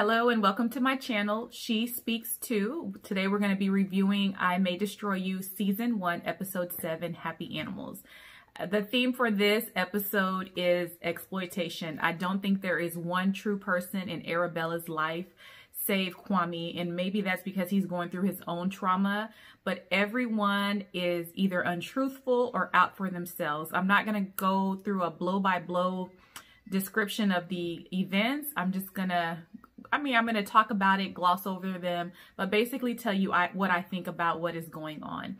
Hello and welcome to my channel, She Speaks Too. Today we're going to be reviewing I May Destroy You Season 1, Episode 7, Happy Animals. Uh, the theme for this episode is exploitation. I don't think there is one true person in Arabella's life save Kwame, and maybe that's because he's going through his own trauma, but everyone is either untruthful or out for themselves. I'm not going to go through a blow-by-blow description of the events. I'm just going to I mean, I'm going to talk about it, gloss over them, but basically tell you I, what I think about what is going on.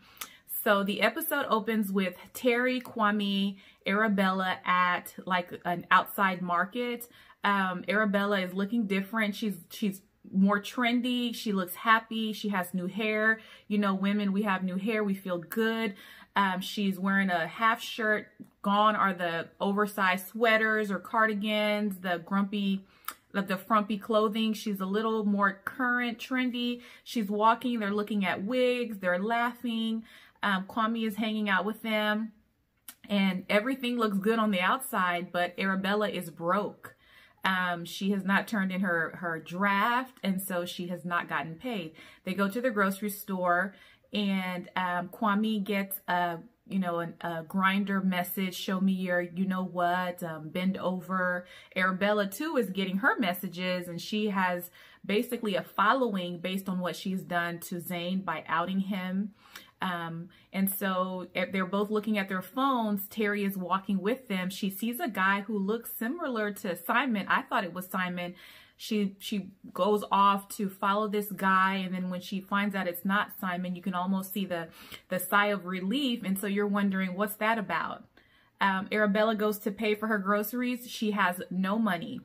So the episode opens with Terry, Kwame, Arabella at like an outside market. Um, Arabella is looking different. She's she's more trendy. She looks happy. She has new hair. You know, women, we have new hair. We feel good. Um, she's wearing a half shirt. Gone are the oversized sweaters or cardigans, the grumpy the frumpy clothing. She's a little more current, trendy. She's walking. They're looking at wigs. They're laughing. Um, Kwame is hanging out with them. And everything looks good on the outside, but Arabella is broke. Um, she has not turned in her, her draft, and so she has not gotten paid. They go to the grocery store, and um, Kwame gets a you know, a, a Grindr message, show me your, you know what, um, bend over. Arabella too is getting her messages and she has basically a following based on what she's done to Zain by outing him. Um, and so they're both looking at their phones. Terry is walking with them. She sees a guy who looks similar to Simon. I thought it was Simon she she goes off to follow this guy and then when she finds out it's not Simon you can almost see the the sigh of relief and so you're wondering what's that about um, Arabella goes to pay for her groceries she has no money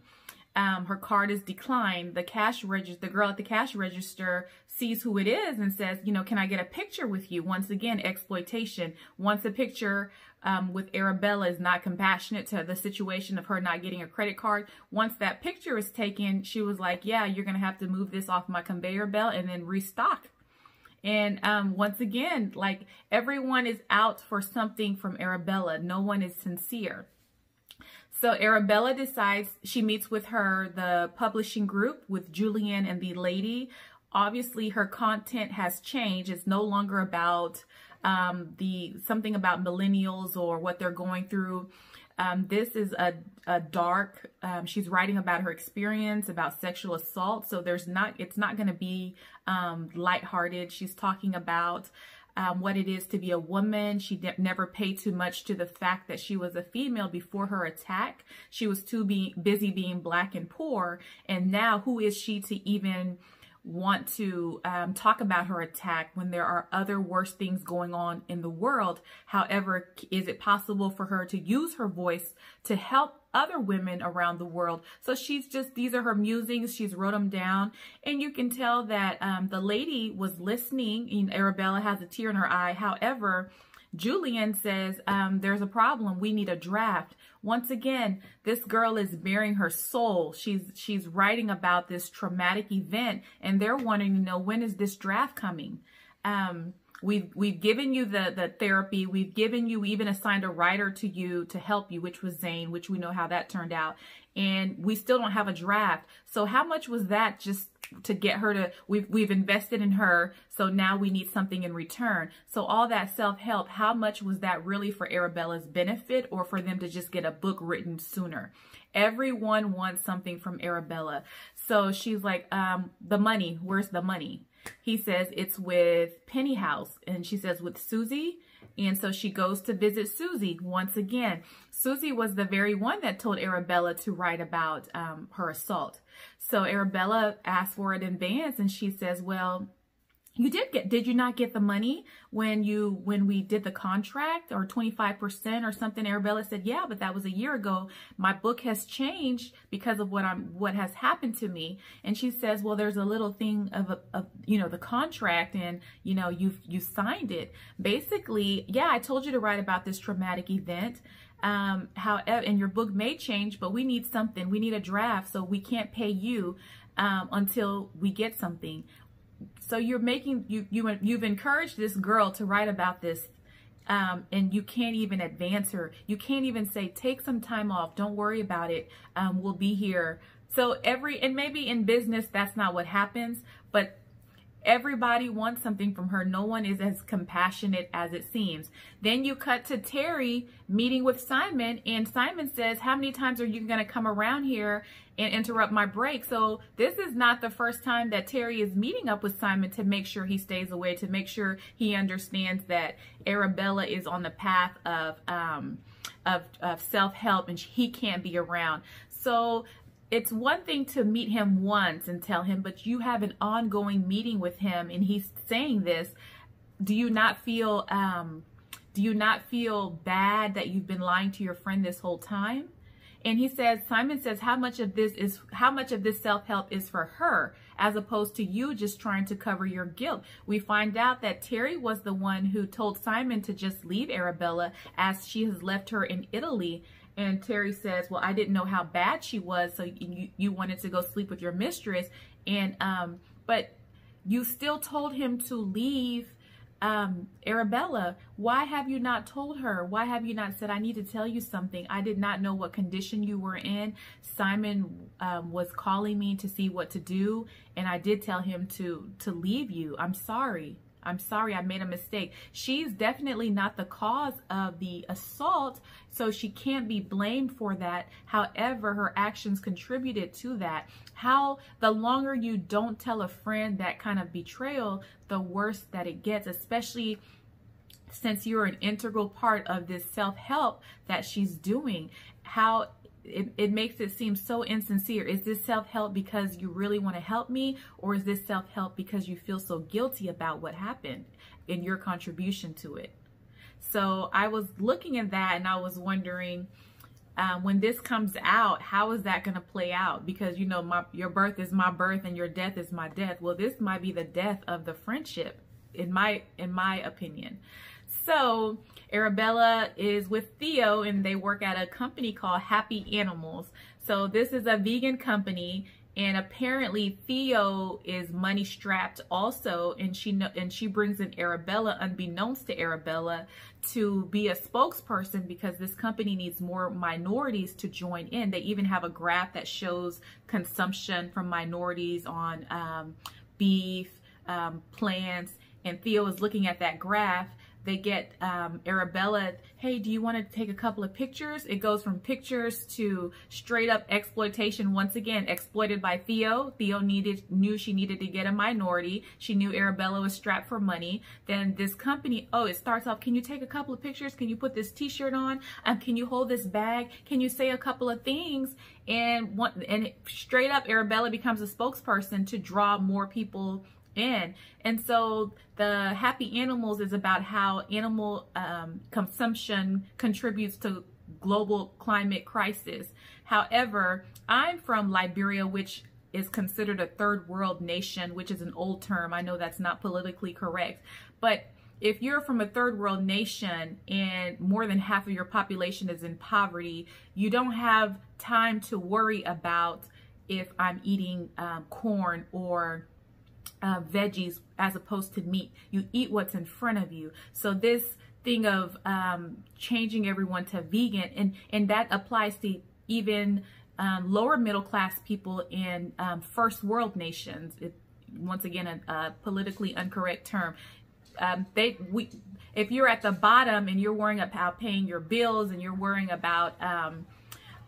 um, her card is declined the cash register the girl at the cash register sees who it is and says you know can I get a picture with you once again exploitation Once a picture um, with Arabella is not compassionate to the situation of her not getting a credit card. Once that picture is taken, she was like, yeah, you're going to have to move this off my conveyor belt and then restock. And um, once again, like everyone is out for something from Arabella. No one is sincere. So Arabella decides she meets with her, the publishing group with Julian and the lady. Obviously, her content has changed. It's no longer about um, the something about millennials or what they're going through. Um, this is a, a dark, um, she's writing about her experience about sexual assault. So there's not, it's not going to be um, lighthearted. She's talking about um, what it is to be a woman. She never paid too much to the fact that she was a female before her attack. She was too be busy being black and poor. And now who is she to even want to um, talk about her attack when there are other worse things going on in the world. However, is it possible for her to use her voice to help other women around the world? So she's just, these are her musings. She's wrote them down. And you can tell that um, the lady was listening. And Arabella has a tear in her eye. However, Julian says, um, there's a problem. We need a draft. Once again, this girl is bearing her soul. She's she's writing about this traumatic event, and they're wanting to know when is this draft coming. Um, we've we've given you the the therapy. We've given you we even assigned a writer to you to help you, which was Zane, which we know how that turned out. And we still don't have a draft. So how much was that just to get her to we've we've invested in her so now we need something in return so all that self-help how much was that really for arabella's benefit or for them to just get a book written sooner everyone wants something from arabella so she's like um the money where's the money he says it's with penny house and she says with susie and so she goes to visit Susie once again. Susie was the very one that told Arabella to write about um, her assault. So Arabella asked for it in advance and she says, well, you did get, did you not get the money when you, when we did the contract or 25% or something? Arabella said, yeah, but that was a year ago. My book has changed because of what I'm, what has happened to me. And she says, well, there's a little thing of, a, of you know, the contract and, you know, you've, you signed it. Basically, yeah, I told you to write about this traumatic event. Um, however, and your book may change, but we need something. We need a draft, so we can't pay you um, until we get something. So you're making you you you've encouraged this girl to write about this um, and you can't even advance her. You can't even say, take some time off. Don't worry about it. Um, we'll be here So every, and maybe in business, that's not what happens, but Everybody wants something from her. No one is as compassionate as it seems. Then you cut to Terry meeting with Simon, and Simon says, How many times are you going to come around here and interrupt my break? So, this is not the first time that Terry is meeting up with Simon to make sure he stays away, to make sure he understands that Arabella is on the path of, um, of, of self help and he can't be around. So, it's one thing to meet him once and tell him, but you have an ongoing meeting with him and he's saying this. Do you not feel, um, do you not feel bad that you've been lying to your friend this whole time? And he says, Simon says, how much of this is, how much of this self-help is for her as opposed to you just trying to cover your guilt? We find out that Terry was the one who told Simon to just leave Arabella as she has left her in Italy and Terry says, well, I didn't know how bad she was. So you, you wanted to go sleep with your mistress. And, um, but you still told him to leave um, Arabella, why have you not told her? Why have you not said, I need to tell you something? I did not know what condition you were in. Simon um, was calling me to see what to do, and I did tell him to, to leave you. I'm sorry. I'm sorry, I made a mistake. She's definitely not the cause of the assault, so she can't be blamed for that. However, her actions contributed to that. How the longer you don't tell a friend that kind of betrayal, the worse that it gets, especially since you're an integral part of this self-help that she's doing. How it, it makes it seem so insincere. Is this self-help because you really want to help me? Or is this self-help because you feel so guilty about what happened and your contribution to it? So I was looking at that and I was wondering, um, when this comes out, how is that going to play out? Because, you know, my, your birth is my birth and your death is my death. Well, this might be the death of the friendship, in my, in my opinion. So Arabella is with Theo and they work at a company called Happy Animals. So this is a vegan company and apparently Theo is money strapped also and she and she brings in Arabella unbeknownst to Arabella to be a spokesperson because this company needs more minorities to join in. They even have a graph that shows consumption from minorities on um, beef, um, plants, and Theo is looking at that graph they get um, Arabella, hey, do you want to take a couple of pictures? It goes from pictures to straight up exploitation. Once again, exploited by Theo. Theo needed knew she needed to get a minority. She knew Arabella was strapped for money. Then this company, oh, it starts off, can you take a couple of pictures? Can you put this t-shirt on? Um, can you hold this bag? Can you say a couple of things? And, one, and straight up, Arabella becomes a spokesperson to draw more people in. And so the Happy Animals is about how animal um, consumption contributes to global climate crisis. However, I'm from Liberia, which is considered a third world nation, which is an old term. I know that's not politically correct, but if you're from a third world nation and more than half of your population is in poverty, you don't have time to worry about if I'm eating um, corn or uh, veggies as opposed to meat. You eat what's in front of you. So this thing of um, changing everyone to vegan, and, and that applies to even um, lower middle class people in um, first world nations. It, once again, a, a politically incorrect term. Um, they we if you're at the bottom and you're worrying about paying your bills and you're worrying about um,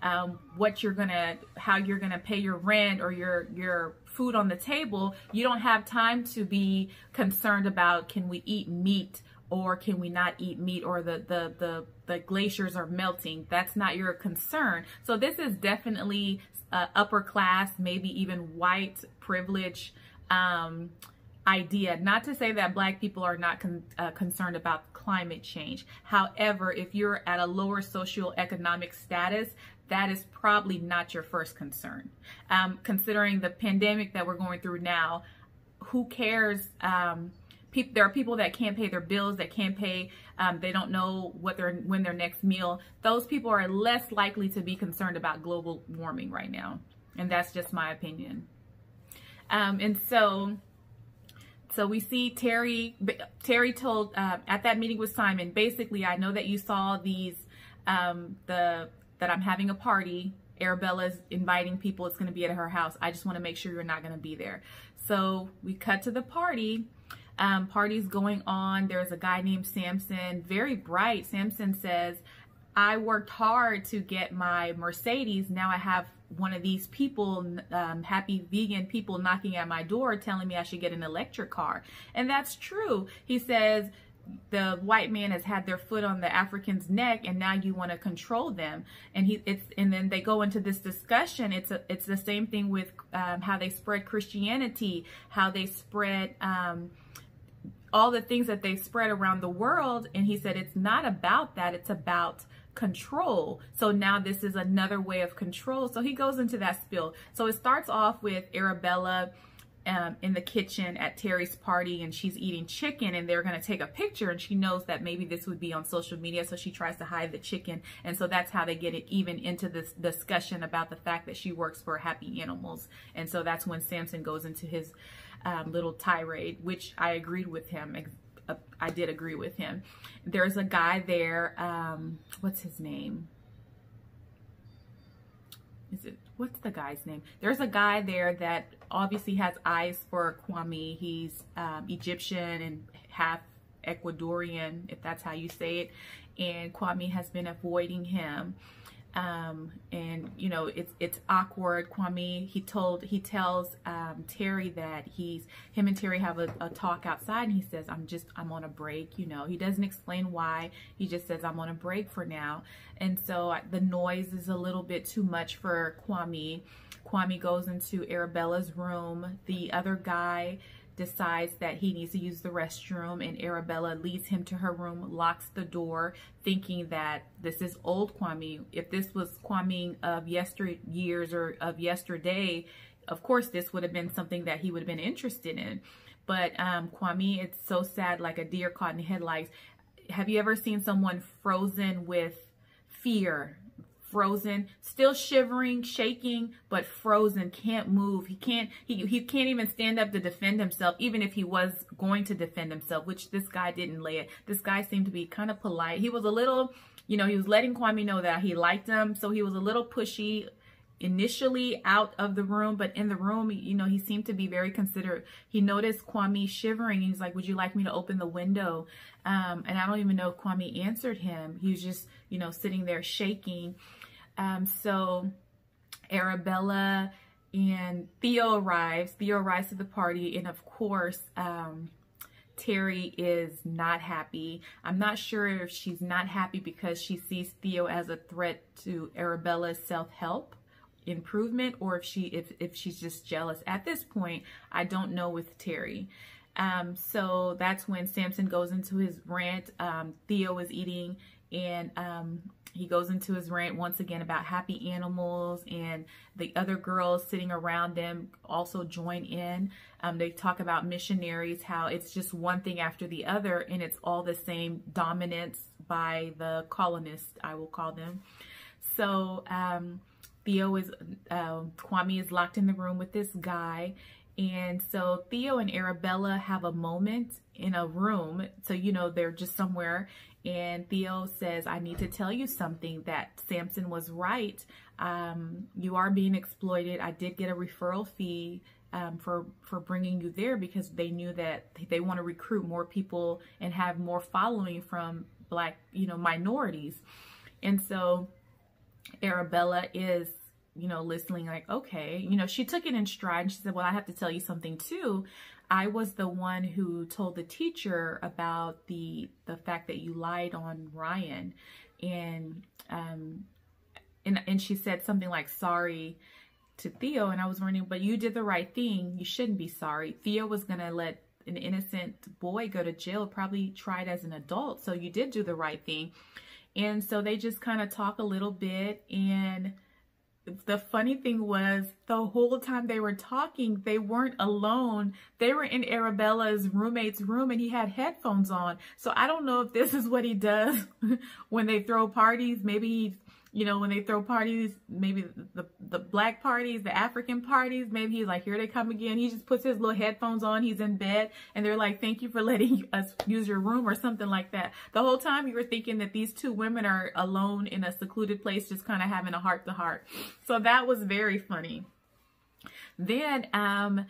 um, what you're gonna how you're gonna pay your rent or your your food on the table, you don't have time to be concerned about can we eat meat or can we not eat meat or the, the, the, the glaciers are melting. That's not your concern. So this is definitely uh, upper class, maybe even white privilege um, idea. Not to say that black people are not con uh, concerned about climate change. However, if you're at a lower socioeconomic status, that is probably not your first concern. Um, considering the pandemic that we're going through now, who cares? Um, there are people that can't pay their bills, that can't pay, um, they don't know what their when their next meal. Those people are less likely to be concerned about global warming right now. And that's just my opinion. Um, and so, so we see Terry, Terry told, uh, at that meeting with Simon, basically, I know that you saw these, um, the that I'm having a party Arabella's inviting people. It's going to be at her house. I just want to make sure you're not going to be there. So we cut to the party. Um, party's going on. There's a guy named Samson, very bright. Samson says, I worked hard to get my Mercedes. Now I have one of these people, um, happy vegan people knocking at my door telling me I should get an electric car. And that's true. He says, the white man has had their foot on the African's neck and now you want to control them. And he it's and then they go into this discussion. It's a, it's the same thing with um, how they spread Christianity, how they spread um, all the things that they spread around the world. And he said it's not about that. It's about control. So now this is another way of control. So he goes into that spill. So it starts off with Arabella um, in the kitchen at Terry's party and she's eating chicken and they're going to take a picture and she knows that maybe this would be on social media so she tries to hide the chicken. And so that's how they get it even into this discussion about the fact that she works for Happy Animals. And so that's when Samson goes into his um, little tirade which I agreed with him uh, I did agree with him. There's a guy there um, what's his name? Is it what's the guy's name? There's a guy there that obviously has eyes for Kwame. He's um, Egyptian and half Ecuadorian, if that's how you say it. And Kwame has been avoiding him. Um, and you know, it's, it's awkward. Kwame, he told, he tells, um, Terry that he's, him and Terry have a, a talk outside and he says, I'm just, I'm on a break. You know, he doesn't explain why. He just says, I'm on a break for now. And so the noise is a little bit too much for Kwame. Kwame goes into Arabella's room. The other guy, decides that he needs to use the restroom and Arabella leads him to her room, locks the door, thinking that this is old Kwame. If this was Kwame of yesteryears or of yesterday, of course this would have been something that he would have been interested in. But um, Kwame, it's so sad, like a deer caught in headlights. Have you ever seen someone frozen with fear frozen, still shivering, shaking, but frozen, can't move. He can't, he, he can't even stand up to defend himself, even if he was going to defend himself, which this guy didn't lay it. This guy seemed to be kind of polite. He was a little, you know, he was letting Kwame know that he liked him. So he was a little pushy initially out of the room, but in the room, you know, he seemed to be very considerate. He noticed Kwame shivering. He's like, would you like me to open the window? Um, and I don't even know if Kwame answered him. He was just, you know, sitting there shaking. Um, so Arabella and Theo arrives. Theo arrives to the party, and of course, um, Terry is not happy. I'm not sure if she's not happy because she sees Theo as a threat to Arabella's self-help improvement or if she if, if she's just jealous. At this point, I don't know with Terry. Um, so that's when Samson goes into his rant. Um, Theo is eating and um, he goes into his rant once again about happy animals and the other girls sitting around them also join in. Um, they talk about missionaries, how it's just one thing after the other and it's all the same dominance by the colonists, I will call them. So um, Theo is, uh, Kwame is locked in the room with this guy and so Theo and Arabella have a moment in a room. So, you know, they're just somewhere and Theo says, I need to tell you something that Samson was right. Um, you are being exploited. I did get a referral fee um, for, for bringing you there because they knew that they want to recruit more people and have more following from black, you know, minorities. And so Arabella is, you know, listening like, okay, you know, she took it in stride and she said, well, I have to tell you something too. I was the one who told the teacher about the the fact that you lied on Ryan, and um, and and she said something like sorry to Theo, and I was wondering, but you did the right thing. You shouldn't be sorry. Theo was gonna let an innocent boy go to jail, probably tried as an adult, so you did do the right thing. And so they just kind of talk a little bit and the funny thing was the whole time they were talking, they weren't alone. They were in Arabella's roommate's room and he had headphones on. So I don't know if this is what he does when they throw parties. Maybe he, you know, when they throw parties, maybe the, the black parties, the African parties, maybe he's like, here they come again. He just puts his little headphones on. He's in bed and they're like, thank you for letting us use your room or something like that. The whole time you were thinking that these two women are alone in a secluded place, just kind of having a heart to heart. So that was very funny. Then, um,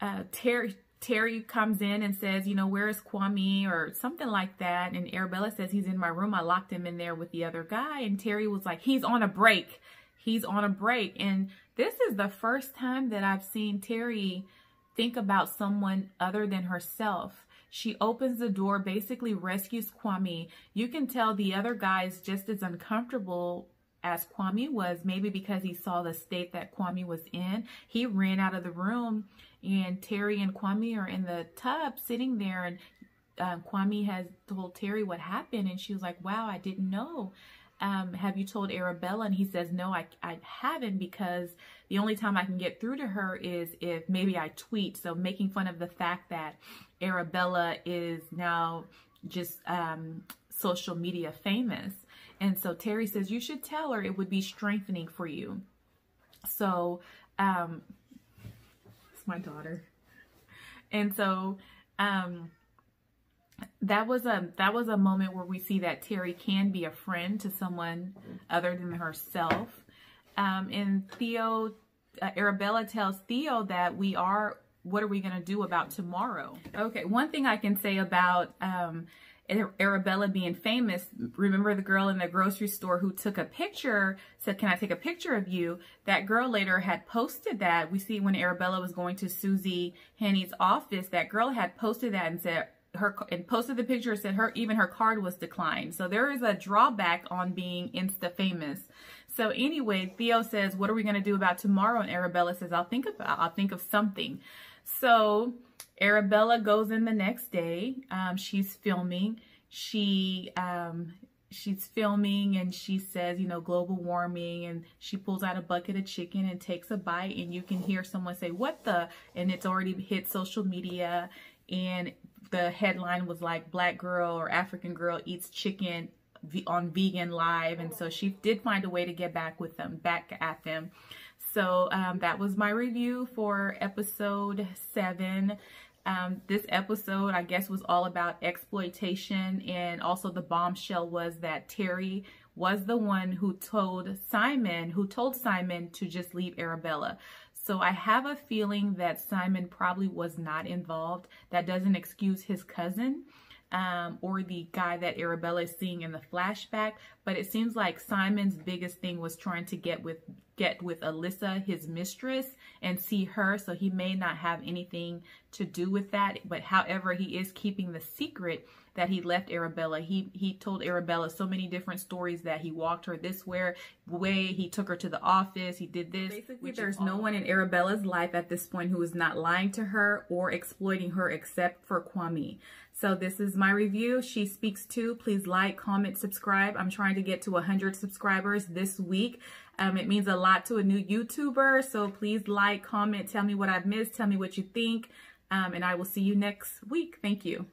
uh, Terry, Terry comes in and says, you know, where's Kwame or something like that. And Arabella says, he's in my room. I locked him in there with the other guy. And Terry was like, he's on a break. He's on a break. And this is the first time that I've seen Terry think about someone other than herself. She opens the door, basically rescues Kwame. You can tell the other guy is just as uncomfortable as Kwame was, maybe because he saw the state that Kwame was in. He ran out of the room and Terry and Kwame are in the tub sitting there and um, Kwame has told Terry what happened and she was like, wow, I didn't know. Um, have you told Arabella? And he says, no, I, I haven't because the only time I can get through to her is if maybe I tweet. So making fun of the fact that Arabella is now just um, social media famous. And so Terry says, you should tell her it would be strengthening for you. So um, it's my daughter. And so um, that was a that was a moment where we see that Terry can be a friend to someone other than herself. Um, and Theo, uh, Arabella tells Theo that we are, what are we going to do about tomorrow? Okay, one thing I can say about um, Arabella being famous, remember the girl in the grocery store who took a picture, said, can I take a picture of you? That girl later had posted that. We see when Arabella was going to Susie Henny's office, that girl had posted that and said, her and posted the picture said her even her card was declined. So there is a drawback on being insta famous. So anyway, Theo says, "What are we going to do about tomorrow?" And Arabella says, "I'll think about I'll think of something." So Arabella goes in the next day. Um, she's filming. She um, she's filming and she says, you know, global warming and she pulls out a bucket of chicken and takes a bite and you can hear someone say, what the? And it's already hit social media and the headline was like black girl or African girl eats chicken on vegan live. And so she did find a way to get back with them, back at them. So um, that was my review for episode seven. Um, this episode, I guess, was all about exploitation and also the bombshell was that Terry was the one who told Simon, who told Simon to just leave Arabella. So I have a feeling that Simon probably was not involved. That doesn't excuse his cousin um, or the guy that Arabella is seeing in the flashback. But it seems like Simon's biggest thing was trying to get with get with Alyssa, his mistress, and see her. So he may not have anything to do with that. But however, he is keeping the secret that he left Arabella. He he told Arabella so many different stories that he walked her this way, way he took her to the office, he did this. Basically, there's no one in Arabella's life at this point who is not lying to her or exploiting her except for Kwame. So this is my review. She Speaks Too. Please like, comment, subscribe. I'm trying to get to 100 subscribers this week. Um, it means a lot to a new YouTuber. So please like, comment, tell me what I've missed. Tell me what you think. Um, and I will see you next week. Thank you.